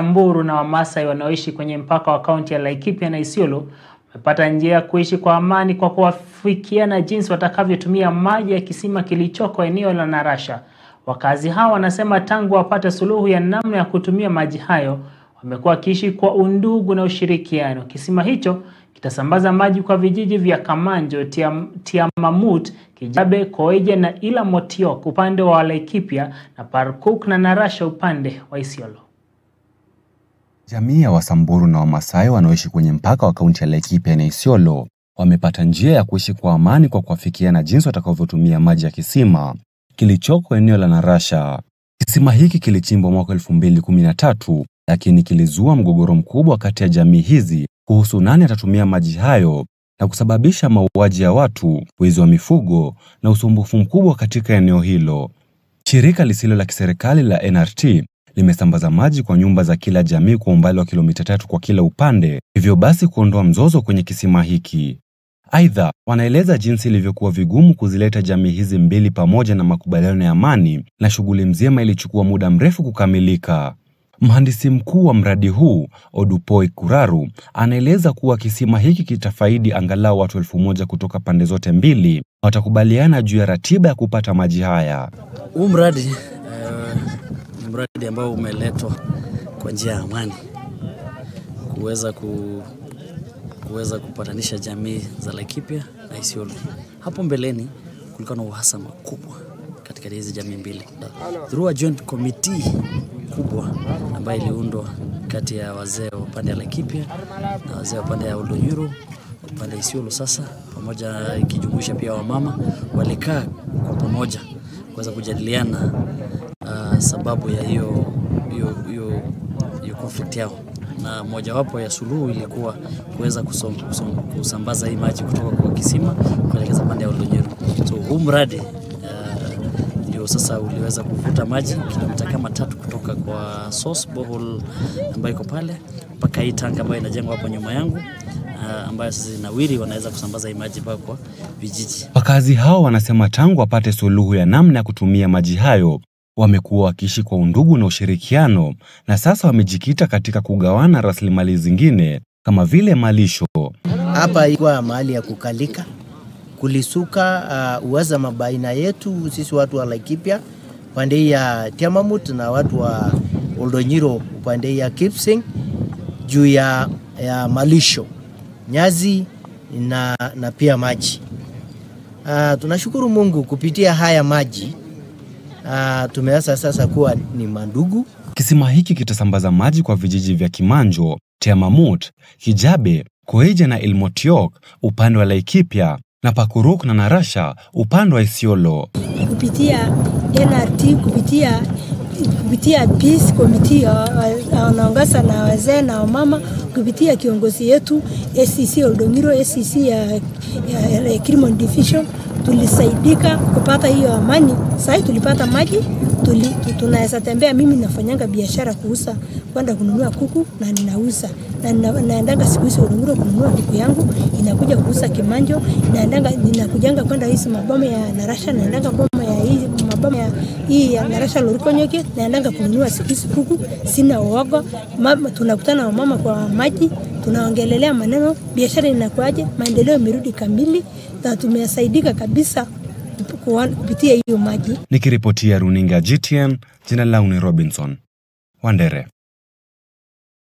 Samburu na Wamasai wanaoishi kwenye mpaka wa kaunti ya Laikipia na Isiolo wamepata njia ya kuishi kwa amani kwa kuafikiana jinsi watakavyotumia maji ya kisima kilichoko eneo la Narasha. Wakazi hao wanasema tangu wapate suluhu ya namna ya kutumia maji hayo, wamekuwa wakiishi kwa undugu na ushirikiano. Kisima hicho kitasambaza maji kwa vijiji vya Kamanjo, Tiamamut, Tiamamut, Kijabe, Koeje na Ila Motiok upande wa Laikipia na Parkuk na Narasha upande wa Isiolo. Jamii ya Wasamburu na Wamasai wanaoishi kwenye mpaka wa kaunti ya Laikipia na Isiolo wamepata njia ya kuishi kwa amani kwa kuafikiana jinsi watakavyotumia maji ya kisima kilichoko eneo la Narasha. Kisima hiki kilichimbwa mwaka 2013 lakini kilizua mgogoro mkubwa kati ya jamii hizi kuhusu nani atatumia maji hayo na kusababisha mauaji ya watu, wizi wa mifugo na usumbufu mkubwa katika eneo hilo. Shirika lisilo la kiserikali la NRT limesambaza maji kwa nyumba za kila jamii kwa umbali wa kilomita tatu kwa kila upande, hivyo basi kuondoa mzozo kwenye kisima hiki. Aidha, wanaeleza jinsi ilivyokuwa vigumu kuzileta jamii hizi mbili pamoja na makubaliano ya amani, na shughuli mzima ilichukua muda mrefu kukamilika. Mhandisi mkuu wa mradi huu Odupoi Kuraru anaeleza kuwa kisima hiki kitafaidi angalau watu elfu moja kutoka pande zote mbili. Watakubaliana juu ya ratiba ya kupata maji haya. Huu mradi mradi ambao umeletwa kwa njia ya amani kuweza ku, kuweza kupatanisha jamii za Laikipia na Isiolo. Hapo mbeleni kulikuwa na uhasama kubwa katika hizi jamii mbili. Through a joint committee kubwa ambayo iliundwa kati ya wazee wa upande ya Laikipia na wazee wa pande ya Oldonyuro upande ya Isiolo, sasa pamoja ikijumuisha pia wamama, walikaa kwa pamoja kuweza kujadiliana uh, sababu ya hiyo hiyo hiyo conflict yao, na mojawapo ya suluhu ilikuwa kuweza kusambaza hii maji kutoka kwa kisima kuelekeza pande ya Oldonyuro. So huu mradi ndio sasa uliweza kuvuta maji kilomita kama tatu kutoka kwa source borehole ambayo iko pale mpaka hii tanka ambayo inajengwa hapo nyuma yangu uh, ambayo sasa inawiri wanaweza kusambaza hii maji mpaka kwa vijiji. Wakazi hao wanasema tangu wapate suluhu ya namna ya kutumia maji hayo wamekuwa wakiishi kwa undugu na ushirikiano, na sasa wamejikita katika kugawana rasilimali zingine kama vile malisho. Hapa ilikuwa mahali ya kukalika kulisuka uh, uhasama baina yetu sisi watu wa Laikipia pande ya Tiamamut na watu wa Oldonyiro pande ya Kipsing juu ya, ya malisho nyazi na, na pia maji. Uh, tunashukuru Mungu kupitia haya maji uh, tumeweza sasa kuwa ni mandugu. Kisima hiki kitasambaza maji kwa vijiji vya Kimanjo, Tiamamut, Kijabe, Koeje na Ilmotiok upande wa Laikipia na Pakuruk na Narasha upande wa Isiolo. Kupitia NRT, kupitia kupitia peace committee wanaongoza na wazee na wamama, kupitia kiongozi yetu SCC Oldongiro, SCC ya, ya, ya Kilimon Division tulisaidika kupata hiyo amani. Sasa tulipata maji tuli, tunaweza tembea. Mimi nafanyanga biashara kuuza, kwenda kununua kuku na ninauza na naendanga siku hizi Oldonyiro kununua kuku yangu, inakuja kuuza Kimanjo, naendanga ninakujanga kwenda hizi maboma ya Narasha, naendanga boma ya hii maboma ya hii ya Narasha Lorikonyoke, naendanga kununua siku hizi kuku, sina uoga. Tunakutana na mama kwa maji, tunaongelelea maneno, biashara inakuaje, maendeleo imerudi kamili na tumesaidika kabisa kupitia hiyo maji. Nikiripotia runinga GTN, jina langu ni Robinson Wandere.